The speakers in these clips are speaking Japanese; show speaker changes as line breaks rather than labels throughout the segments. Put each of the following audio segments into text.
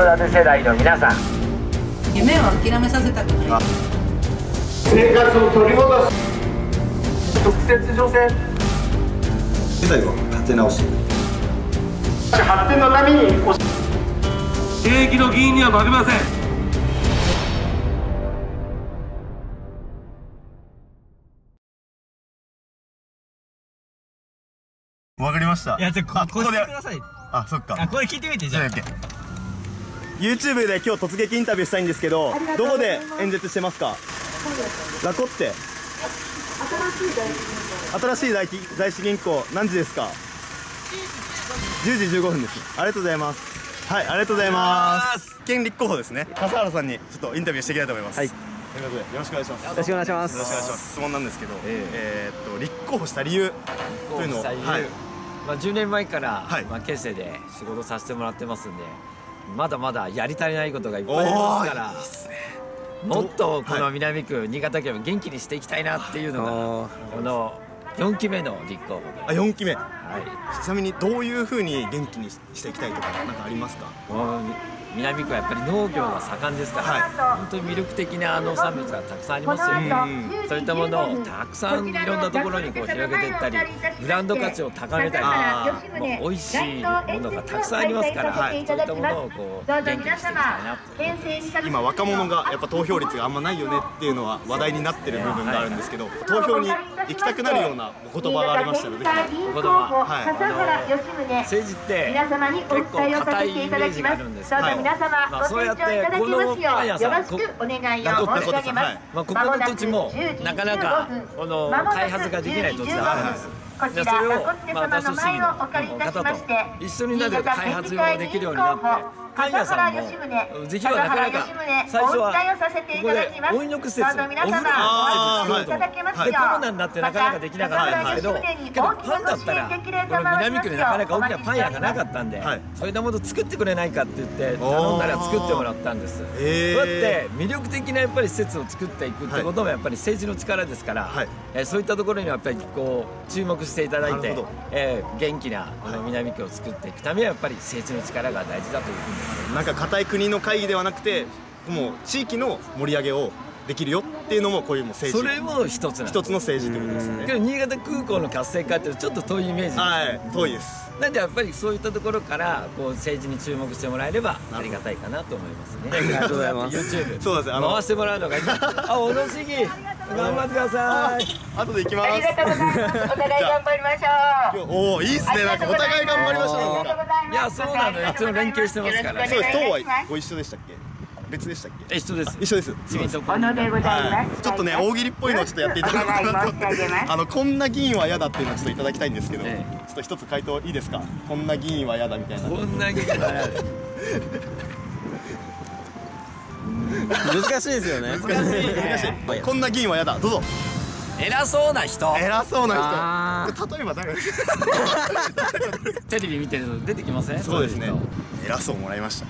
育て世代の皆さん。
夢を諦めさせたくない。
生活を取り戻す。直接女性。
経済を立て直して。
発展のために
現役の議員には負けません。
わかりました。
いや、ちょ、こ
あ
こしてください。
あそっか。
あ、これ聞いてみて、じゃあ。
YouTube で今日突撃インタビューしたいんですけどどこで演説してますか？ラコって。新しい大財資銀行。何時ですか？10時15分です。ありがとうございます。はいありがとうございます。県立候補ですね。笠原さんにちょっとインタビューしていきたいと思います。はい。ということでよろしくお願いします。よ
よろしくお願いします。
ろしくお願いします。質問なんですけどえーっと立候補した理由というのを
はい
はい。
まあ、10年前から、
はい。
まあ、県政で仕事させてもらってますんでまだまだやり足りないことがいっぱいありますからもっとこ
はい
の南区、新潟県を元気にしていきたいなっていうのがこの4期目の立候補
あ4期目。
はい。
ちなみにどういうふうに元気にしていきたいとかなんかありますか？
南区はやっぱり農業が盛んですから、
はい。
本当に魅力的な農産物がたくさんありますよね、
うん。
そういったものをたくさんいろんなところにこう広げていったりブランド価値を高めたり
あ
もう美味しいものがたくさんありますから、
はい。
そういったものをこう元気にしていきたいなと
今若者がやっぱ投票率があんまないよねっていうのは話題になってる部分があるんですけど投票に行きたくなるようなお言葉がありましたので
お言葉
は。い
あの政治って
皆様にお
結構
伝えをさ
硬い
せていただき
イメージが
ます。どうぞ
あるんですけど、
皆様ご清聴いただきますようよろしくお願いを申し上げます。
まあ、ここの土地もなかなかこの開発ができない土地だ。
こちら
まあ
様の
市議の
をお借りいたし
方と
まして、
一緒になって開発をできるようになってパン屋さんもぜひはなかなか最初はここで温浴施設お風呂
皆様
あー
ご安心いただけますよ。
でコロナになってなかなかできなかったんですけど、けどパンだったらこの南区になかなか大きなパン屋がなかったんで、
はい。
そういったもの作ってくれないかって言って頼んだら作ってもらったんです。そうやって魅力的なやっぱり施設を作っていくってこともやっぱり政治の力ですから、
はい。
えーそういったところにはやっぱりこう注目していただいてえー元気なこの南区を作っていくためにはやっぱり政治の力が大事だというふうに思います
なんか固い国の会議ではなくてもう地域の盛り上げをできるよっていうのもこういうもう政治。
それも一つ
一つの政治ということですよね。
けど新潟空港の活性化ってちょっと遠いイメージ
はい遠いです。
なんでやっぱりそういったところからこう政治に注目してもらえればありがたいかなと思いますね。ありがとうございます。YouTube
そうです。あの
回してもらうのがいい。あ、小野市議頑張ってください。
後で行きます。
ありがとうございます。お互い頑張りましょう。
おおいいっすね。なんかお互い頑張りましょう。
いやそうなのよ。いつも連携してますから
そうです。党はご一緒でしたっけ？別でしたっけ？
え一緒です。
一緒です。
自民党
小野でございます。
はい、ちょっとね大喜利っぽいのをちょっとやっていただこうかなとあのこんな議員は嫌だっていうのをちょっといただきたいんですけど、
え
ちょっと一つ回答いいですか？こんな議員は嫌だみたいな。
こんなに
難しいですよね。
難しい。ね。
こんな議員は嫌だ。どうぞ。
偉そうな人。
偉そう
あ
な人。例えば誰？
テレビ見てると出てきません？
そうですね。偉そうもらいました。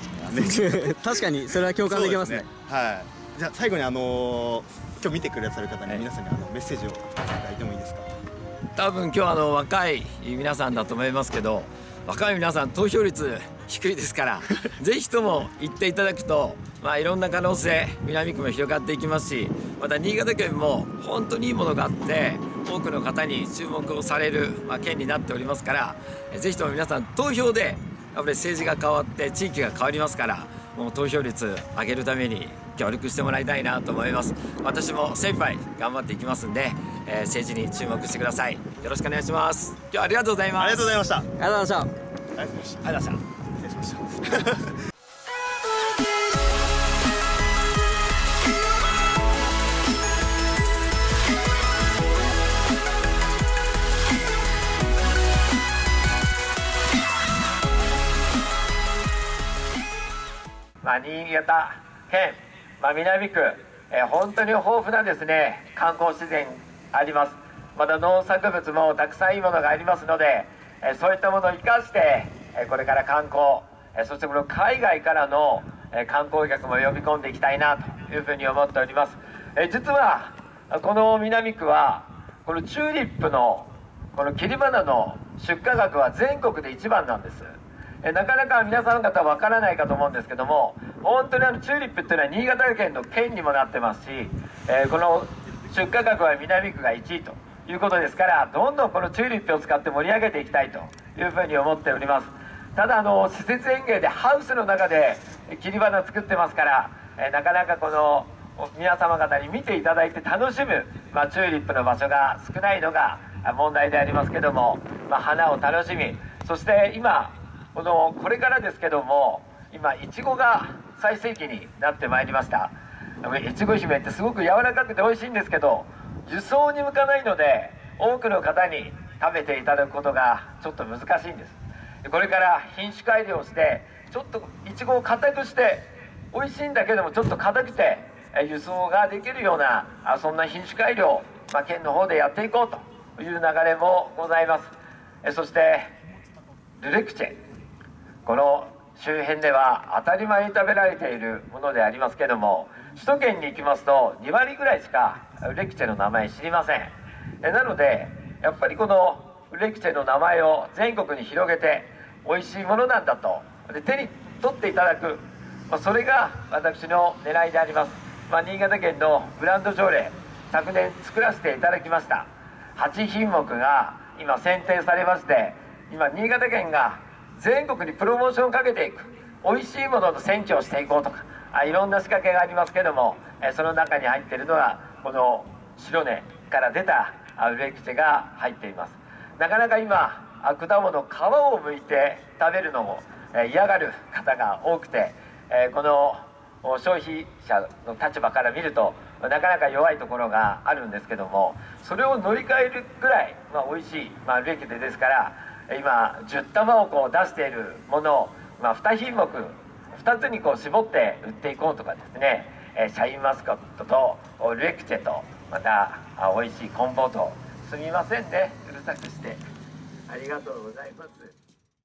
確かにそれは共感できますね。
はい。じゃあ最後にあのー今日見てくださる方に皆さんにあのメッセージをいただいてもいいですか？
多分今日あの若い皆さんだと思いますけど若い皆さん投票率低いですから ぜひとも行っていただくと、まあ、いろんな可能性南区も広がっていきますしまた新潟県も本当にいいものがあって多くの方に注目をされる、まあ、県になっておりますからえぜひとも皆さん投票でやっぱり政治が変わって地域が変わりますからもう投票率上げるために協力してもらいたいなと思います。私も精一杯頑張っていきますんで、えー政治に注目してください。よろしくお願いします。今日はありがとうございます。
ありがとうございました。あ。
りがとうございました。
ありがとうございました。
失礼しました
まあ、新潟県、まあ、南区、えー本当に豊富なですね観光自然あります。また農作物もたくさんいいものがありますので、えーそういったものを生かして、えーこれから観光、えそしてこの海外からの、え観光客も呼び込んでいきたいなというふうに思っております、え実はこの南区はこのチューリップのこの切り花の出荷額は全国で一番なんです。
えなかなか皆さん方わからないかと思うんですけども本当にあのチューリップっていうのは新潟県の県にもなってますし、えー、この出荷額は南区が1位ということですからどんどんこのチューリップを使って盛り上げていきたいというふうに思っております。ただあの施設園芸でハウスの中で切り花作ってますから、え、なかなかこの皆様方に見ていただいて楽しむ、まあ、チューリップの場所が少ないのが問題でありますけども、まあ、花を楽しみそして今このこれからですけども今いちごが最盛期になってまいりました。いちご姫ってすごく柔らかくて美味しいんですけど輸送に向かないので多くの方に食べていただくことがちょっと難しいんです。これから品種改良してちょっといちごを硬くして美味しいんだけどもちょっと硬くて輸送ができるようなそんな品種改良、まあ、県の方でやっていこうという流れもございます。そしてルレクチェ。この周辺では当たり前に食べられているものでありますけども首都圏に行きますと2割ぐらいしかウレクチェの名前知りません。えなのでやっぱりこのウレクチェの名前を全国に広げて美味しいものなんだと。で手に取っていただく、まあ、それが私の狙いであります、まあ、新潟県のブランド条例昨年作らせていただきました。8品目が今選定されまして今新潟県が全国にプロモーションをかけていく。美味しいものの選挙をしていこうとか。あいろんな仕掛けがありますけども、えその中に入っているのはこの白根から出たウレクチェが入っています。なかなか今果物皮を剥いて食べるのも、嫌がる方が多くて、この消費者の立場から見るとなかなか弱いところがあるんですけどもそれを乗り換えるぐらい、まあ、美味しい、まあ、ウレクチェですから今10玉をこう出しているものを、まあ、2品目2つにこう絞って売っていこうとかですね、シャインマスカットとレクチェとまた美味しいコンポートすみませんね。うるさくして。ありがとうございます。